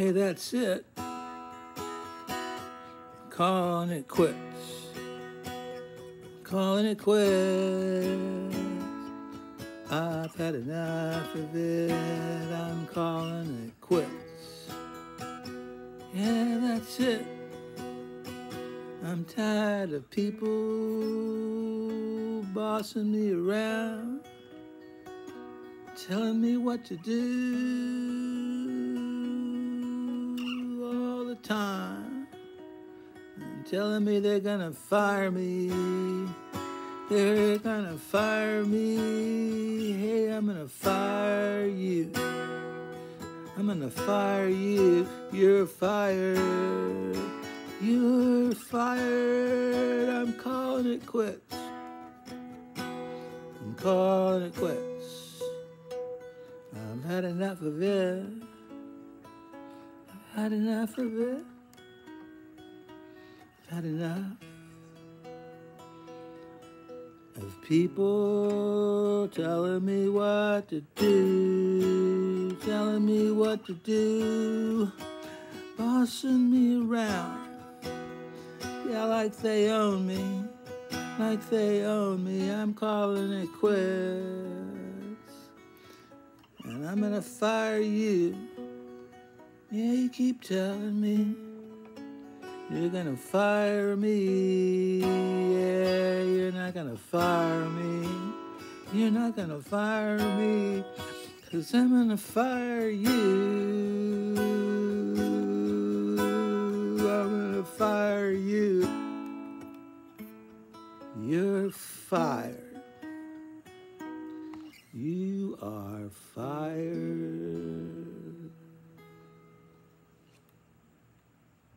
Hey, that's it. Calling it quits. Calling it quits. I've had enough of it. I'm calling it quits. Yeah, that's it. I'm tired of people bossing me around, telling me what to do telling me they're gonna fire me. They're gonna fire me. Hey, I'm gonna fire you. I'm gonna fire you. You're fired. You're fired. I'm calling it quits. I'm calling it quits. I've had enough of it. I've had enough of it. Had enough of people telling me what to do, telling me what to do, bossing me around. Yeah, like they own me, like they own me. I'm calling it quits. And I'm gonna fire you. Yeah, you keep telling me. You're gonna fire me. Yeah, you're not gonna fire me. You're not gonna fire me. Cause I'm gonna fire you. I'm gonna fire you. You're fired. You are fired.